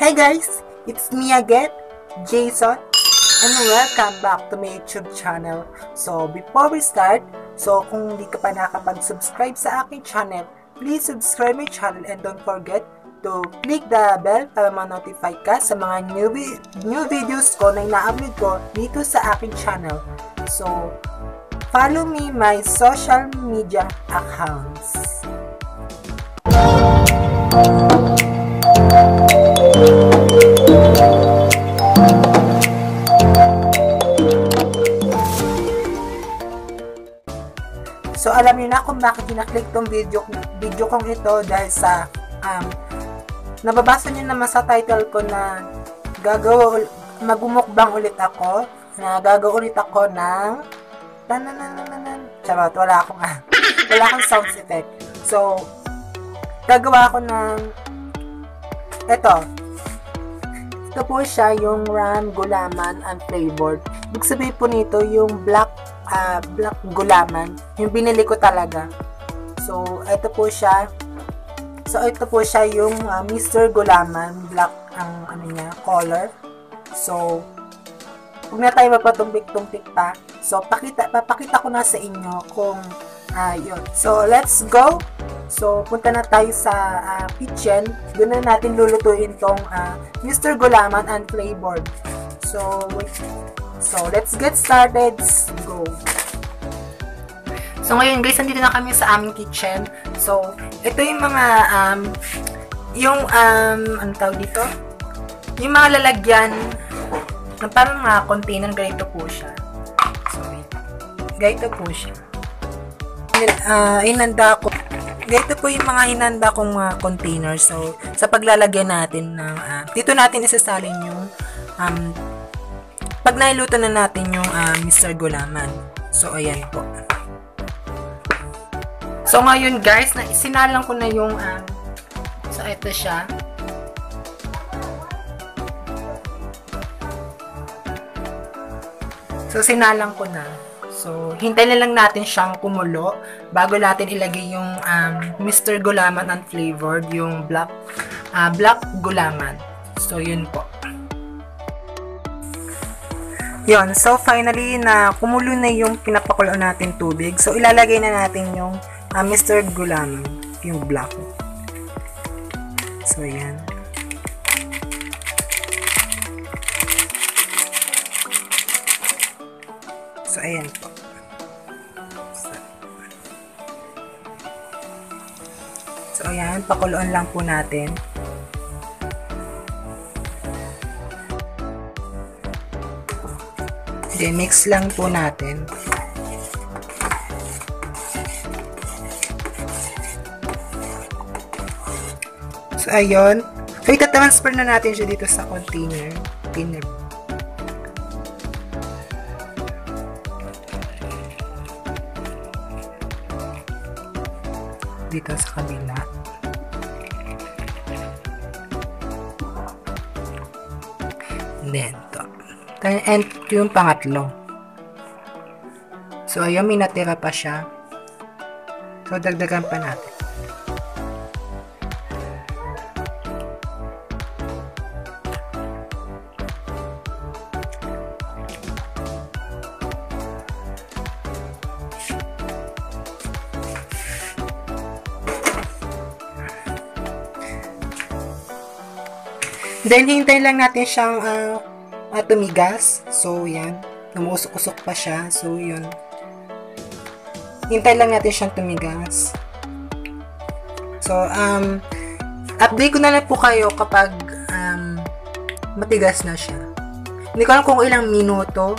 Hey guys, it's me again, Jason, and welcome back to my YouTube channel. So, before we start, so kung hindi ka pa nakapag-subscribe sa aking channel, please subscribe my channel and don't forget to click the bell para ma-notify ka sa mga new, vi- new videos ko na ina-upload ko dito sa aking channel. So, follow me my social media accounts. So, alam niyo na kung bakit kinaklik tong video, video kong ito dahil sa um, nababasa niyo naman sa title ko na gagawa, magumukbang ulit ako na gagawa ulit ako ng tananananan. Charot, wala akong ah, wala akong sound effect. So, gagawa ako ng ito. Ito po siya yung ram gulaman unflavored. Ibig sabihin po nito yung black ah, black gulaman. Yung binili ko talaga. So, ito po siya. So, ito po siya yung ah, Mr. Gulaman. Black ang ano niya, color. So, huwag na tayo mapatumpik-tumpik pa. So, pakita, papakita ko na sa inyo kung ah, yun. So, let's go! So, punta na tayo sa ah, kitchen. Doon na natin lulutuin tong ah, Mr. Gulaman unflavored. So, wait. So, let's get started. Let's go. So, ngayon guys, nandito na kami sa aming kitchen. So, ito yung mga, um, yung, um, ano tawag dito? Yung mga lalagyan, na parang mga container, ganito po siya. So. Ganito po siya. Uh, inanda ko. Ganito po yung mga hinanda kong mga container. So, sa paglalagyan natin ng, ah, dito natin isasalin yung, um, pag nailuto na natin yung ah, Mr. Gulaman. So, ayan po. So, ngayon guys, na sinalang ko na yung, um, so, ito siya. So, sinalang ko na. So, hintay na lang natin siyang kumulo bago natin ilagay yung um, Mr. Gulaman unflavored, yung black, ah, black gulaman. So, yun po. Yun. So, finally, na kumulo na yung pinapakulo natin tubig. So, ilalagay na natin yung ah, Mr. Gulaman, yung black. So, yan. So, ayan po. So, ayan. Pakuluan lang po natin. Then, mix lang po natin. So, ayun. So, itatransfer na natin siya dito sa container. Container. Dito sa kabila. Then, to. And yung pangatlo. So, ayun, may natira pa siya. So, dagdagan pa natin. Then, hintayin lang natin siyang ah, ah, tumigas. So, yan. Namusok-usok pa siya. So, yun. Hintay lang natin siyang tumigas. So, um, update ko na lang po kayo kapag um, matigas na siya. Hindi ko alam kung ilang minuto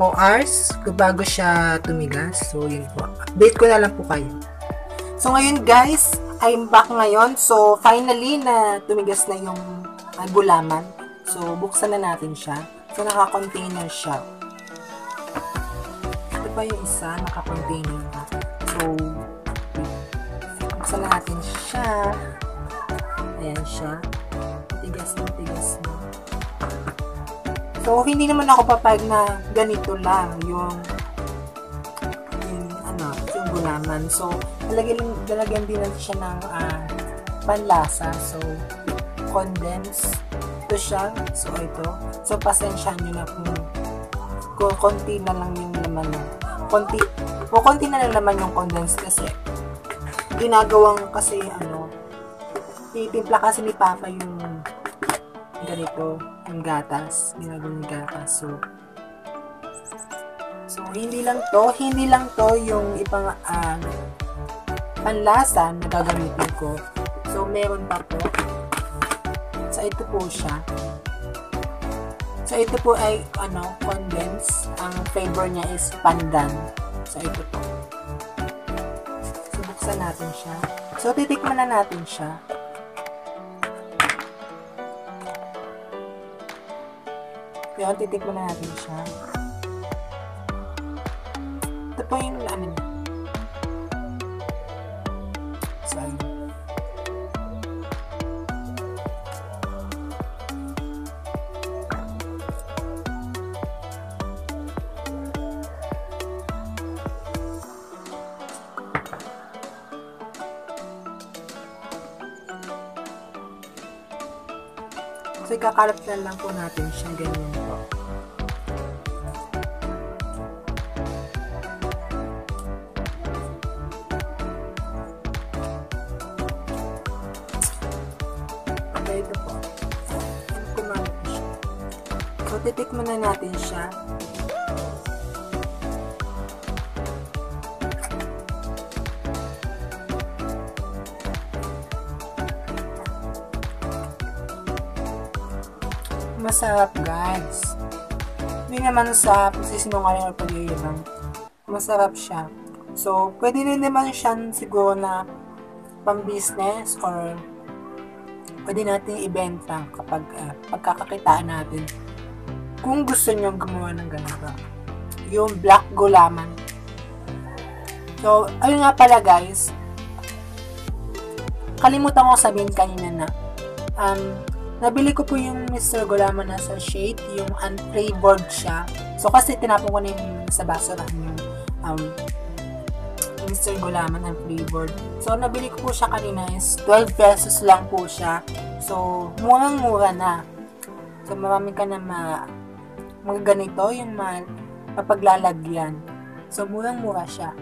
o hours kung bago siya tumigas. So, yun po. Update ko na lang po kayo. So, ngayon guys, I'm back ngayon. So, finally na tumigas na yung uh, gulaman. So, buksan na natin siya. So, naka-container siya. Ito pa yung isa, naka-container pa. So, buksan na natin siya. Ayan siya. Tigas na, tigas na. So, hindi naman ako papayag na ganito lang yung yung ano, yung gulaman. So, lalagyan, lalagyan din natin siya ng ah, panlasa. So, condense ito siya. So, ito. So, pasensya nyo na kung, kung konti na lang yung laman na. Konti, o konti na lang laman yung condense kasi ginagawang kasi ano, titimpla kasi ni Papa yung ganito, yung gatas. Ginagawang gatas. So, so, hindi lang to, hindi lang to yung ibang uh, panlasa na gagamitin ko. So, meron pa po. So, ito po siya. So, ito po ay, ano, condense. Ang flavor niya is pandan. So, ito po. So, natin siya. So, titikman na natin siya. Yun, titikman na natin siya. Ito po yung, ano So, ikakalap na lang po natin siya ganyan po. Okay, ito po. Kumalat siya. So, titikman na natin siya. Masarap, guys. Hindi naman sa pagsisinungaling o pagyayabang. Masarap siya. So, pwede rin naman siya siguro na pang-business or pwede natin ibenta kapag uh, pagkakakitaan natin. Kung gusto nyo gumawa ng ganito. Yung black gulaman. So, ayun nga pala guys. Kalimutan ko sabihin kanina na um, Nabili ko po yung Mr. Gulaman na sa shade, yung unflavored siya. So, kasi tinapon ko na yung sa basurahan yung um, Mr. Gulaman unflavored. So, nabili ko po siya kanina is 12 pesos lang po siya. So, murang-mura na. So, marami ka na ma mga ganito, yung ma mapaglalagyan. So, murang-mura siya.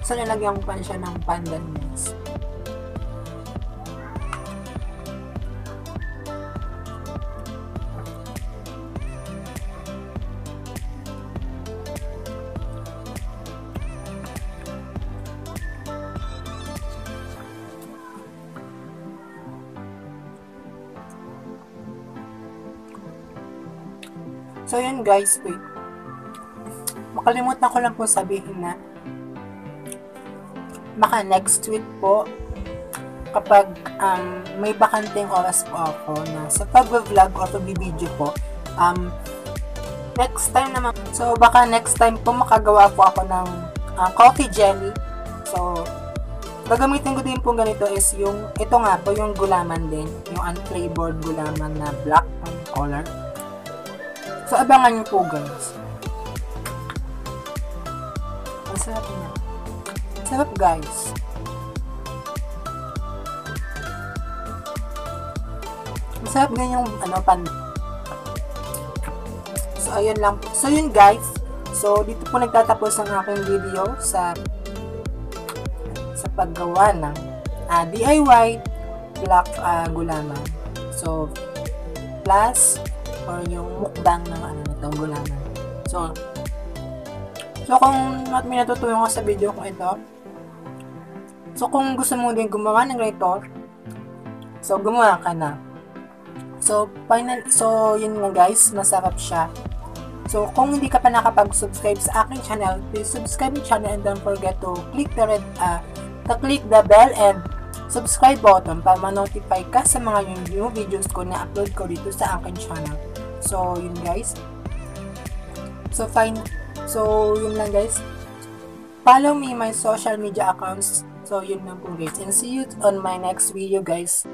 So, nalagyan ko pa siya ng pandan mix. So, yun guys, wait. Makalimutan ko lang po sabihin na maka next week po kapag um, may bakanting oras po ako na sa pag-vlog o pag-video po um, next time naman. So baka next time po makagawa po ako ng uh, coffee jelly so gagamitin ko din po ganito is yung ito nga po yung gulaman din. Yung unflavored gulaman na black color So, abangan nyo po guys. Masarap niya. Sarap guys. Masarap din yung ano, pan. So, ayun lang. So, yun guys. So, dito po nagtatapos ang aking video sa sa paggawa ng uh, DIY black uh, gulaman. So, plus or yung mukbang ng ano nito, gulaman. So, so kung may natutunan ko sa video ko ito, so kung gusto mo din gumawa ng ganito, so gumawa ka na. So, final, so yun nga guys, masarap siya. So, kung hindi ka pa nakapag-subscribe sa aking channel, please subscribe my channel and don't forget to click the red, uh, to click the bell and subscribe button para ma-notify ka sa mga new videos ko na upload ko dito sa aking channel. So, yun guys. So, fine. So, yun lang guys. Follow me my social media accounts. So, yun lang po guys. And see you on my next video guys.